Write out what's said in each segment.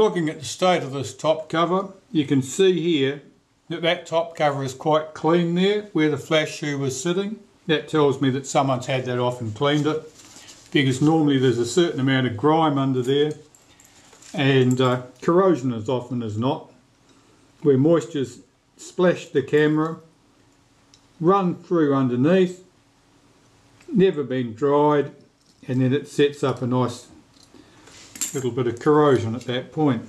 Looking at the state of this top cover, you can see here that that top cover is quite clean there where the flash shoe was sitting. That tells me that someone's had that off and cleaned it because normally there's a certain amount of grime under there and uh, corrosion as often as not where moisture's splashed the camera run through underneath never been dried and then it sets up a nice little bit of corrosion at that point.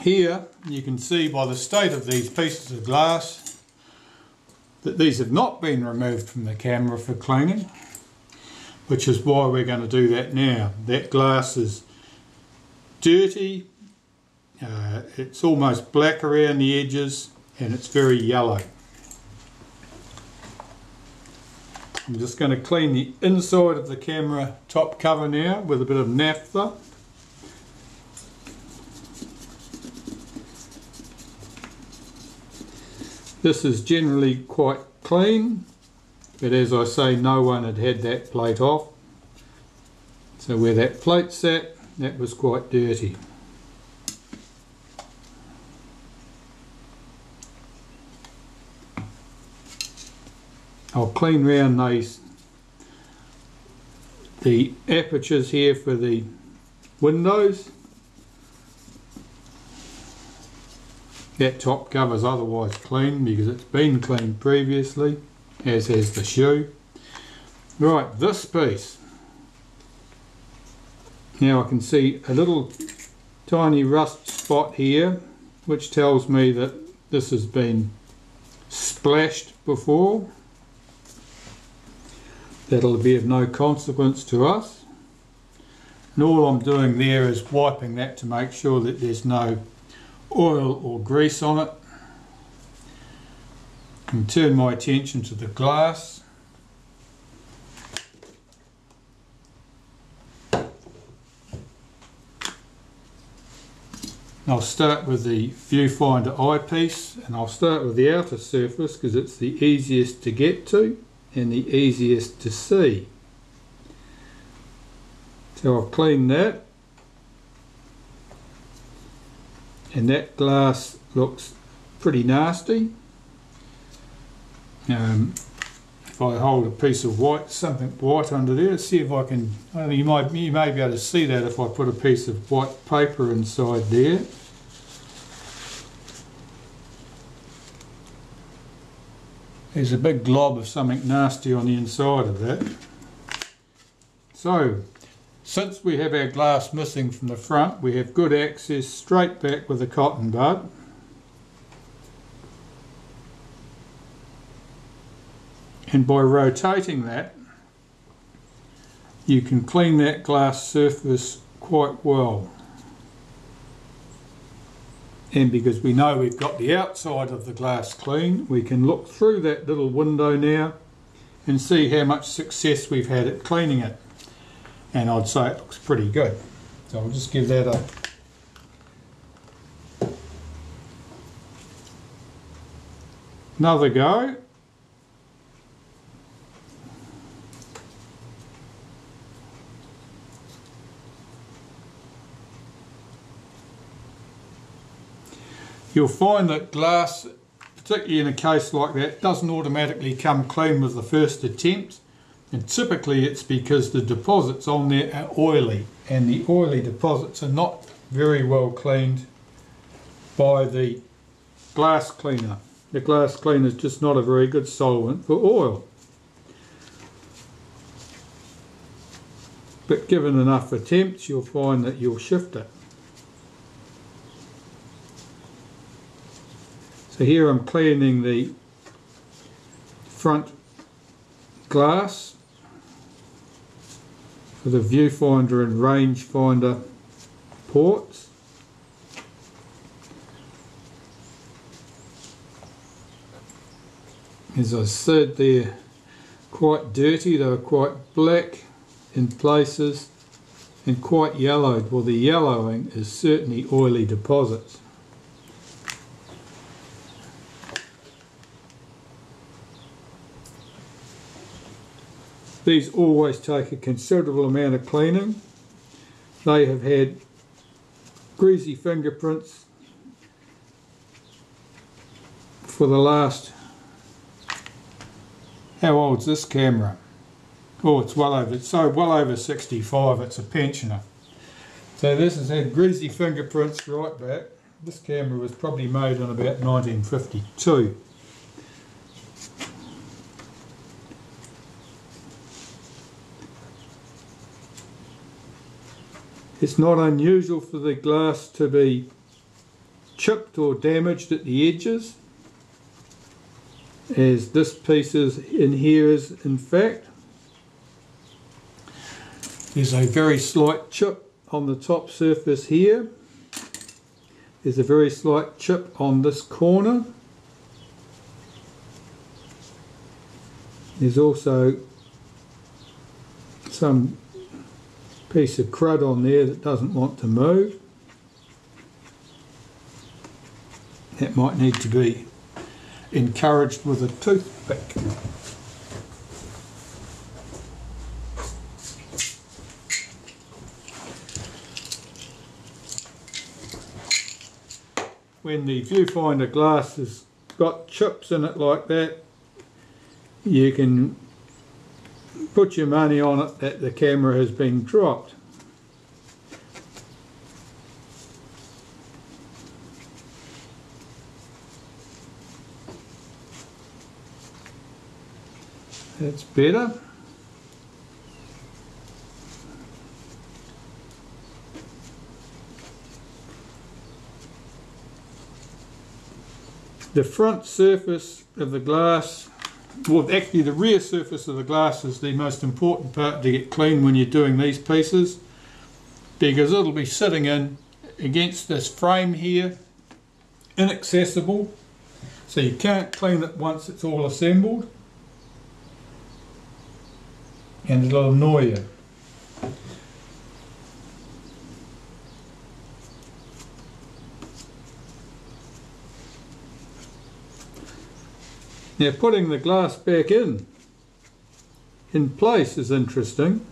Here you can see by the state of these pieces of glass that these have not been removed from the camera for cleaning which is why we're going to do that now. That glass is dirty, uh, it's almost black around the edges and it's very yellow. I'm just going to clean the inside of the camera top cover now with a bit of naphtha. This is generally quite clean, but as I say, no one had had that plate off. So where that plate sat, that was quite dirty. I'll clean round these the apertures here for the windows that top cover is otherwise clean because it's been cleaned previously as has the shoe. Right this piece. Now I can see a little tiny rust spot here which tells me that this has been splashed before. That'll be of no consequence to us. And all I'm doing there is wiping that to make sure that there's no oil or grease on it and turn my attention to the glass I'll start with the viewfinder eyepiece and I'll start with the outer surface because it's the easiest to get to and the easiest to see. So I'll clean that and that glass looks pretty nasty. Um, if I hold a piece of white, something white under there, see if I can, you might you may be able to see that if I put a piece of white paper inside there. There's a big glob of something nasty on the inside of that. So, since we have our glass missing from the front, we have good access straight back with a cotton bud. And by rotating that, you can clean that glass surface quite well and because we know we've got the outside of the glass clean we can look through that little window now and see how much success we've had at cleaning it and I'd say it looks pretty good so I'll just give that a another go You'll find that glass, particularly in a case like that, doesn't automatically come clean with the first attempt. And typically it's because the deposits on there are oily and the oily deposits are not very well cleaned by the glass cleaner. The glass cleaner is just not a very good solvent for oil. But given enough attempts you'll find that you'll shift it. So here I'm cleaning the front glass for the viewfinder and rangefinder ports. As I said they're quite dirty, they're quite black in places and quite yellowed. Well the yellowing is certainly oily deposits. These always take a considerable amount of cleaning. They have had greasy fingerprints for the last how old's this camera? Oh it's well over so well over 65 it's a pensioner. So this has had greasy fingerprints right back. This camera was probably made in about 1952 It's not unusual for the glass to be chipped or damaged at the edges as this piece is in here is in fact. There's a very slight chip on the top surface here. There's a very slight chip on this corner. There's also some piece of crud on there that doesn't want to move. That might need to be encouraged with a toothpick. When the viewfinder glass has got chips in it like that, you can put your money on it that the camera has been dropped. That's better. The front surface of the glass well actually the rear surface of the glass is the most important part to get clean when you're doing these pieces because it'll be sitting in against this frame here inaccessible so you can't clean it once it's all assembled and it'll annoy you Now putting the glass back in, in place is interesting.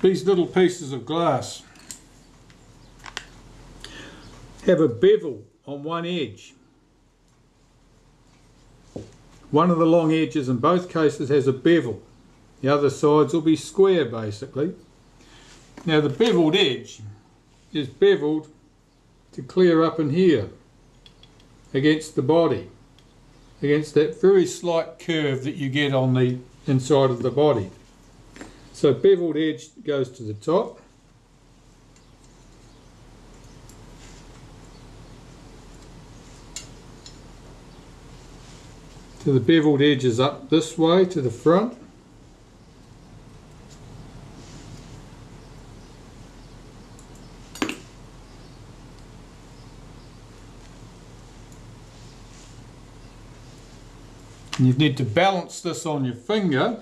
These little pieces of glass have a bevel on one edge. One of the long edges in both cases has a bevel. The other sides will be square basically. Now the beveled edge is beveled to clear up in here against the body, against that very slight curve that you get on the inside of the body. So beveled edge goes to the top. To the beveled edges up this way to the front. You need to balance this on your finger.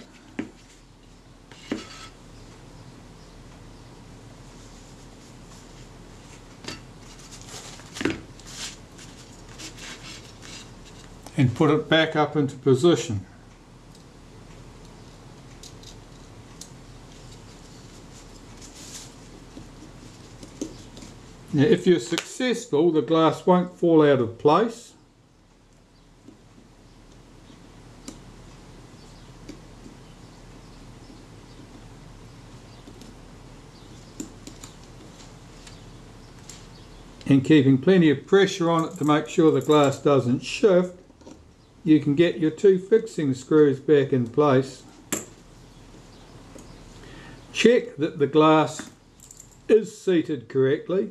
And put it back up into position. Now if you're successful the glass won't fall out of place and keeping plenty of pressure on it to make sure the glass doesn't shift, you can get your two fixing screws back in place. Check that the glass is seated correctly.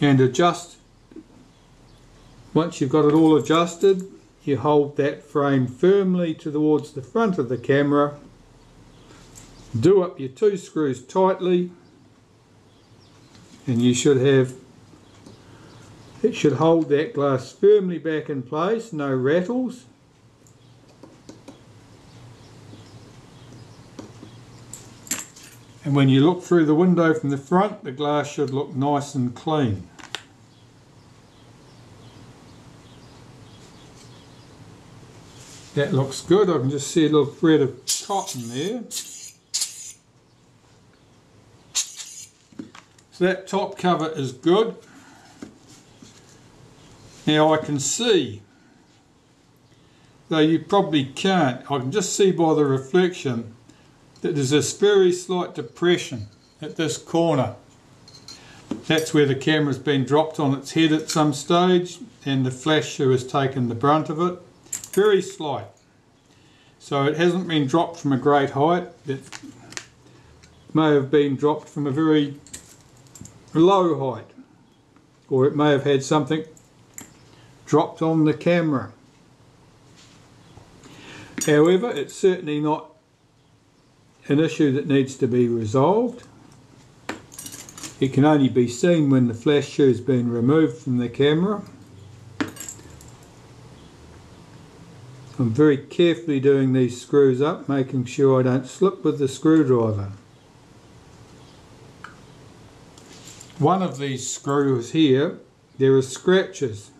And adjust, once you've got it all adjusted, you hold that frame firmly towards the front of the camera do up your two screws tightly and you should have it should hold that glass firmly back in place no rattles and when you look through the window from the front the glass should look nice and clean That looks good. I can just see a little thread of cotton there. So that top cover is good. Now I can see, though you probably can't, I can just see by the reflection that there's this very slight depression at this corner. That's where the camera's been dropped on its head at some stage and the flash shoe has taken the brunt of it. Very slight. So it hasn't been dropped from a great height. It may have been dropped from a very low height. Or it may have had something dropped on the camera. However, it's certainly not an issue that needs to be resolved. It can only be seen when the flash shoe has been removed from the camera. I'm very carefully doing these screws up, making sure I don't slip with the screwdriver. One of these screws here, there are scratches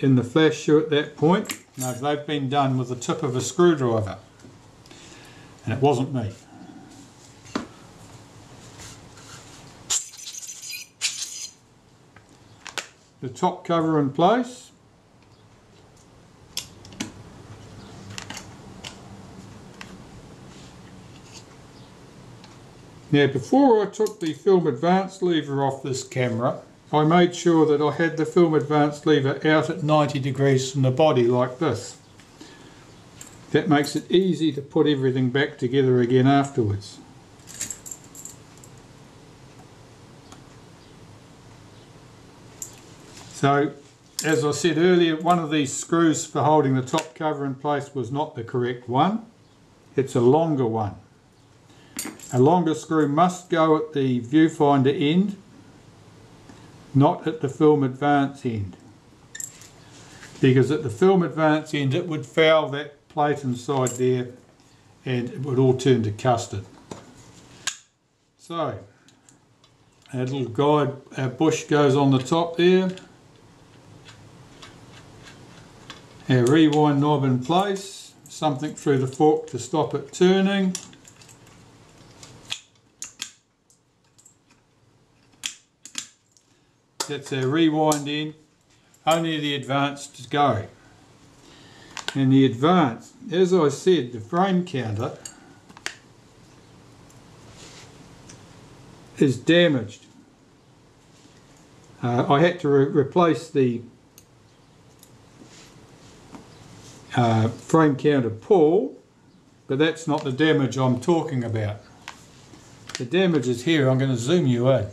in the flash shoe at that point. Now they've been done with the tip of a screwdriver. And it wasn't me. The top cover in place. Now before I took the film advance lever off this camera I made sure that I had the film advance lever out at 90 degrees from the body like this. That makes it easy to put everything back together again afterwards. So as I said earlier one of these screws for holding the top cover in place was not the correct one. It's a longer one. A longer screw must go at the viewfinder end, not at the film advance end. Because at the film advance end it would foul that plate inside there and it would all turn to custard. So, our little guide, our bush goes on the top there. Our rewind knob in place, something through the fork to stop it turning. That's our rewind in. Only the advance to go. And the advance, as I said, the frame counter is damaged. Uh, I had to re replace the uh, frame counter pawl, but that's not the damage I'm talking about. The damage is here, I'm going to zoom you in.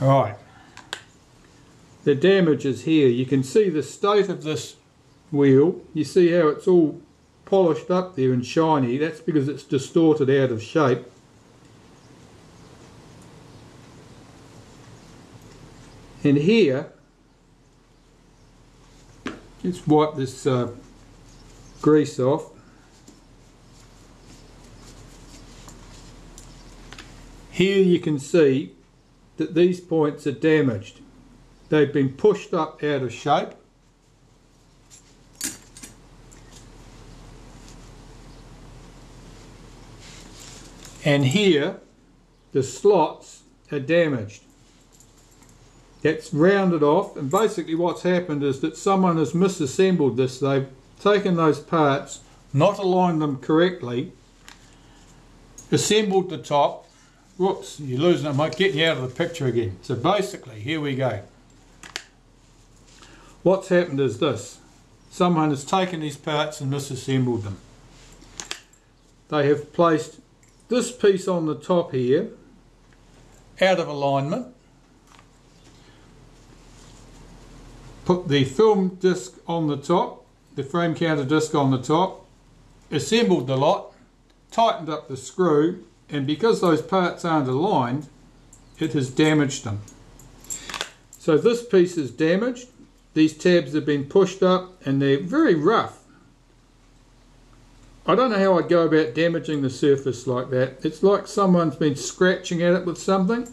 Right. The damage is here. You can see the state of this wheel. You see how it's all polished up there and shiny. That's because it's distorted out of shape. And here, let's wipe this uh, grease off. Here you can see that these points are damaged. They've been pushed up out of shape. And here, the slots are damaged. That's rounded off and basically what's happened is that someone has misassembled this. They've taken those parts, not aligned them correctly, assembled the top Whoops, you're losing it, might get you out of the picture again. So basically, here we go. What's happened is this. Someone has taken these parts and misassembled them. They have placed this piece on the top here, out of alignment. Put the film disc on the top, the frame counter disc on the top, assembled the lot, tightened up the screw and because those parts aren't aligned it has damaged them. So this piece is damaged, these tabs have been pushed up and they're very rough. I don't know how I'd go about damaging the surface like that. It's like someone's been scratching at it with something.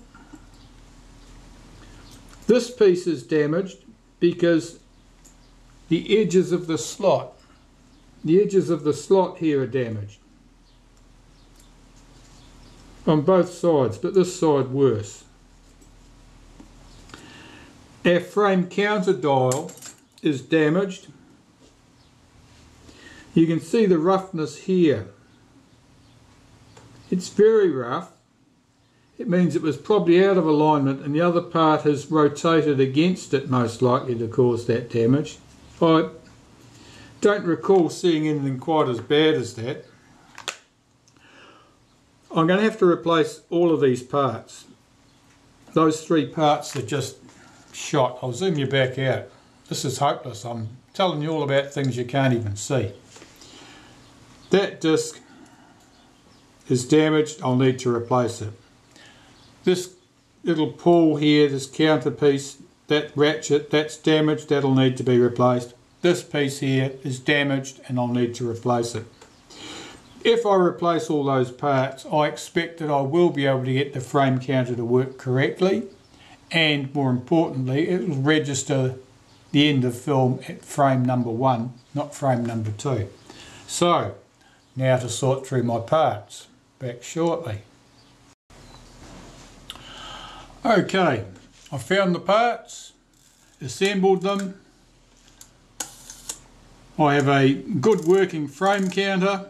This piece is damaged because the edges of the slot, the edges of the slot here are damaged. On both sides, but this side worse. Our frame counter dial is damaged. You can see the roughness here. It's very rough. It means it was probably out of alignment and the other part has rotated against it most likely to cause that damage. I don't recall seeing anything quite as bad as that. I'm going to have to replace all of these parts. Those three parts are just shot. I'll zoom you back out. This is hopeless. I'm telling you all about things you can't even see. That disc is damaged. I'll need to replace it. This little pawl here, this counter piece, that ratchet, that's damaged. That'll need to be replaced. This piece here is damaged and I'll need to replace it. If I replace all those parts, I expect that I will be able to get the frame counter to work correctly. And more importantly it will register the end of film at frame number one not frame number two. So now to sort through my parts. Back shortly. Okay I found the parts assembled them. I have a good working frame counter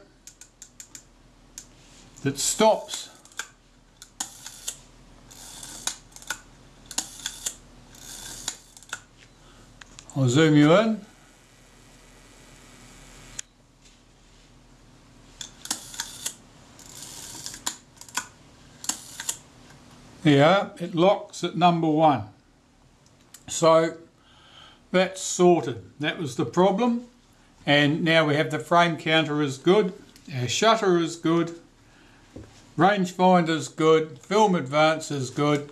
that stops I'll zoom you in. Yeah, it locks at number one. So that's sorted. That was the problem. And now we have the frame counter is good, our shutter is good, rangefinder is good, film advance is good.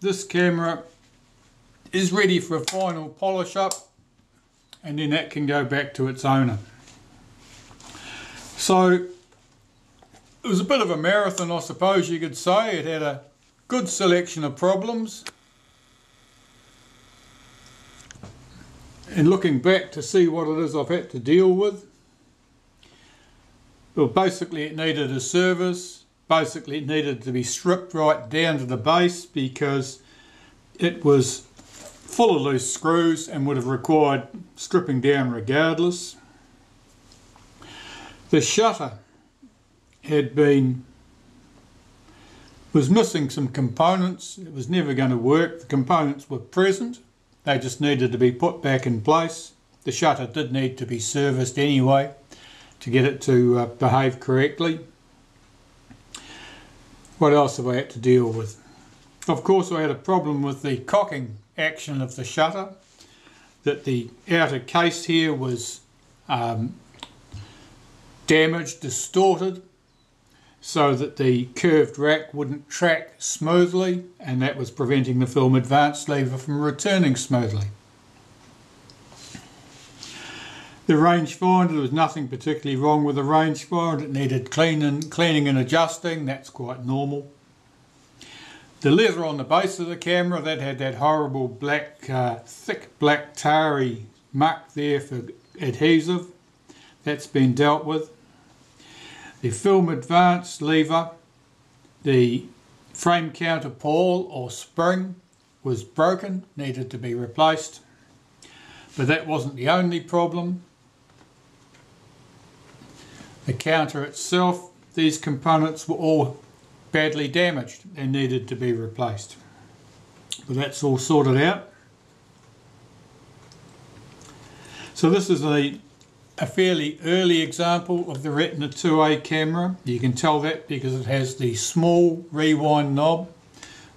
This camera is ready for a final polish up and then that can go back to its owner. So it was a bit of a marathon I suppose you could say. It had a good selection of problems. And looking back to see what it is I've had to deal with. Well basically it needed a service. Basically it needed to be stripped right down to the base because it was full of loose screws and would have required stripping down regardless. The shutter had been was missing some components. It was never going to work. The components were present. They just needed to be put back in place. The shutter did need to be serviced anyway to get it to uh, behave correctly. What else have I had to deal with? Of course I had a problem with the cocking action of the shutter that the outer case here was um, damaged, distorted so that the curved rack wouldn't track smoothly and that was preventing the film advance lever from returning smoothly. The rangefinder, there was nothing particularly wrong with the range rangefinder, it needed cleaning, cleaning and adjusting, that's quite normal. The leather on the base of the camera, that had that horrible black, uh, thick black tarry muck there for adhesive. That's been dealt with. The film advance lever, the frame counter pawl or spring was broken, needed to be replaced. But that wasn't the only problem. The counter itself, these components were all badly damaged and needed to be replaced. But that's all sorted out. So this is a, a fairly early example of the Retina 2A camera. You can tell that because it has the small rewind knob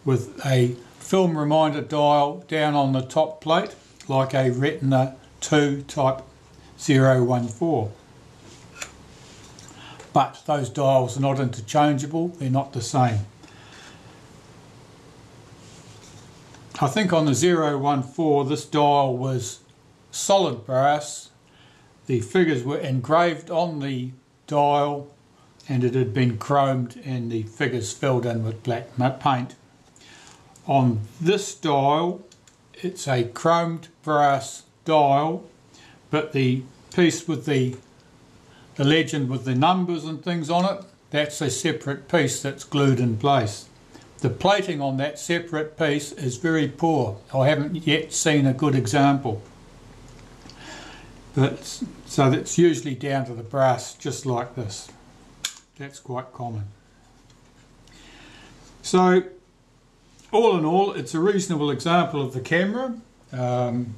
with a film reminder dial down on the top plate like a Retina 2 type 014 but those dials are not interchangeable, they're not the same. I think on the 014 this dial was solid brass, the figures were engraved on the dial and it had been chromed and the figures filled in with black paint. on this dial it's a chromed brass dial but the piece with the the legend with the numbers and things on it that's a separate piece that's glued in place. The plating on that separate piece is very poor. I haven't yet seen a good example. But so that's usually down to the brass just like this. That's quite common. So all in all, it's a reasonable example of the camera. Um,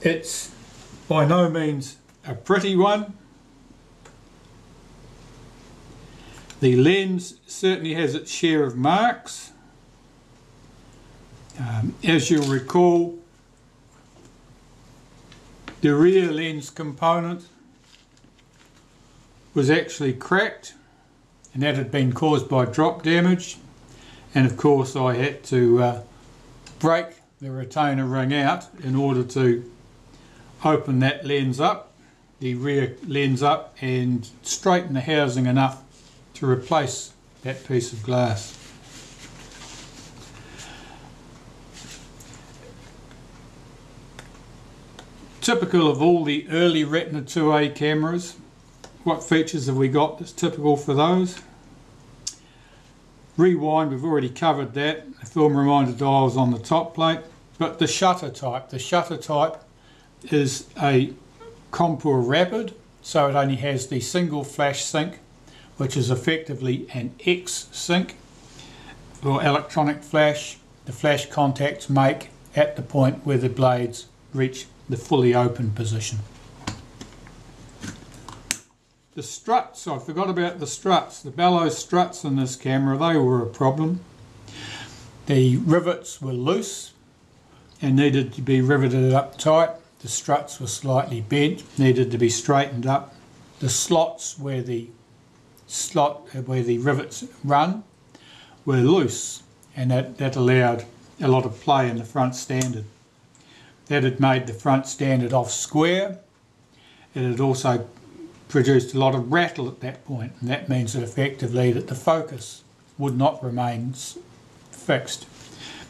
it's by no means a pretty one. The lens certainly has its share of marks. Um, as you'll recall, the rear lens component was actually cracked and that had been caused by drop damage and of course I had to uh, break the retainer ring out in order to open that lens up, the rear lens up and straighten the housing enough to replace that piece of glass. Typical of all the early Retina 2A cameras, what features have we got that's typical for those? Rewind, we've already covered that. The film reminder dials on the top plate. But the shutter type, the shutter type is a Compur Rapid, so it only has the single flash sync, which is effectively an X sync or electronic flash. The flash contacts make at the point where the blades reach the fully open position. The struts, I forgot about the struts. The bellows struts in this camera, they were a problem. The rivets were loose and needed to be riveted up tight. The struts were slightly bent, needed to be straightened up. The slots where the slot uh, where the rivets run were loose and that, that allowed a lot of play in the front standard. That had made the front standard off square. It had also produced a lot of rattle at that point and that means that effectively that the focus would not remain fixed.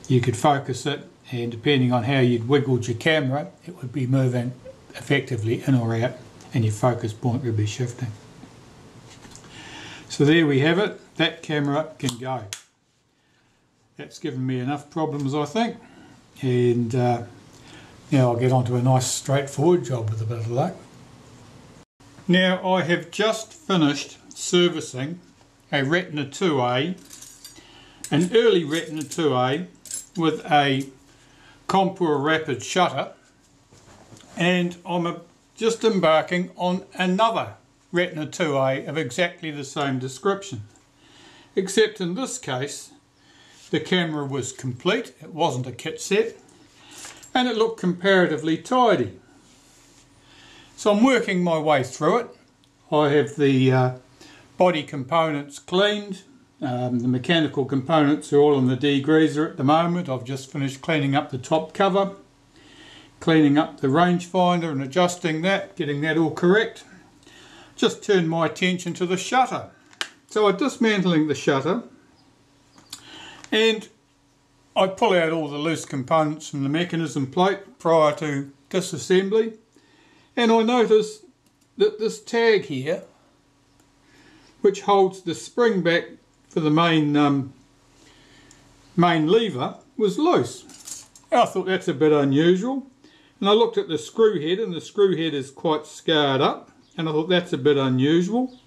You could focus it and depending on how you'd wiggled your camera it would be moving effectively in or out and your focus point would be shifting. So there we have it, that camera can go. That's given me enough problems I think and uh, now I'll get on to a nice straightforward job with a bit of luck. Now I have just finished servicing a Retina 2A, an early Retina 2A with a Compur Rapid shutter and I'm just embarking on another Retina 2A of exactly the same description except in this case the camera was complete, it wasn't a kit set and it looked comparatively tidy. So I'm working my way through it. I have the uh, body components cleaned. Um, the mechanical components are all in the degreaser at the moment. I've just finished cleaning up the top cover, cleaning up the rangefinder and adjusting that, getting that all correct. Just turned my attention to the shutter. So I'm dismantling the shutter and I pull out all the loose components from the mechanism plate prior to disassembly and I notice that this tag here, which holds the spring back for the main um, main lever, was loose. I thought that's a bit unusual. And I looked at the screw head and the screw head is quite scarred up. And I thought that's a bit unusual.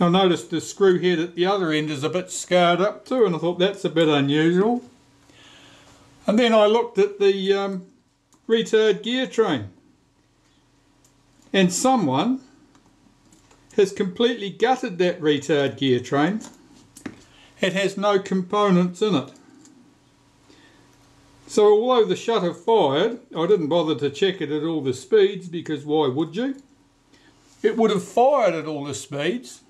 I noticed the screw head at the other end is a bit scarred up too and I thought that's a bit unusual. And then I looked at the um, retard gear train and someone has completely gutted that retard gear train. It has no components in it. So although the shutter fired, I didn't bother to check it at all the speeds because why would you? It would have fired at all the speeds,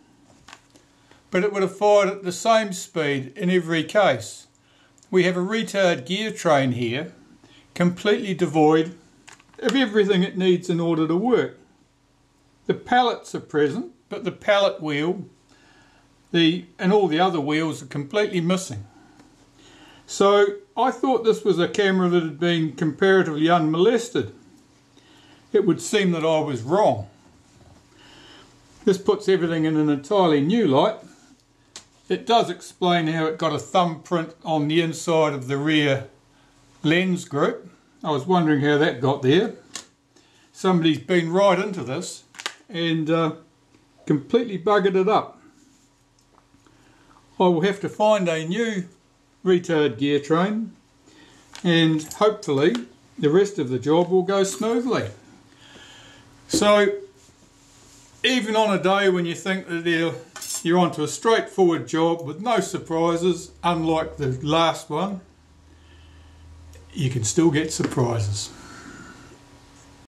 but it would have fired at the same speed in every case. We have a retard gear train here, completely devoid of everything it needs in order to work. The pallets are present, but the pallet wheel the and all the other wheels are completely missing. So I thought this was a camera that had been comparatively unmolested. It would seem that I was wrong. This puts everything in an entirely new light. It does explain how it got a thumbprint on the inside of the rear lens group. I was wondering how that got there. Somebody's been right into this and uh, completely buggered it up. I will have to find a new retard gear train and hopefully the rest of the job will go smoothly. So even on a day when you think that you're, onto a straightforward job with no surprises, unlike the last one, you can still get surprises.